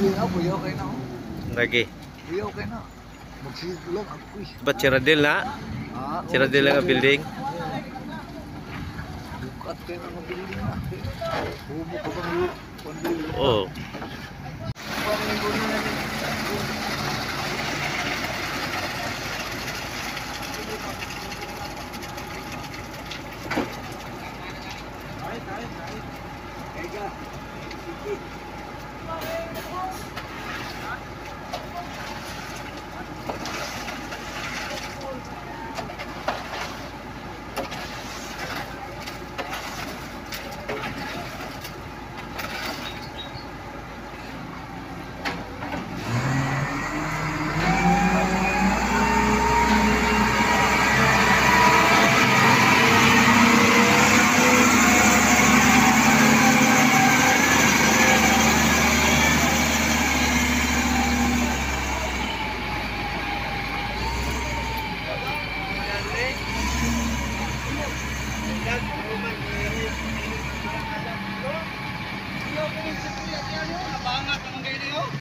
Buyo, ah, buyo kayo na. Oh. Lagi. Buyo kayo na. Magsilid. Ah, Ba't si Radil na? Ah, si Radil lang ang building? Bukat ah. na ang building na. Humo. Oo. Abangat ang gayon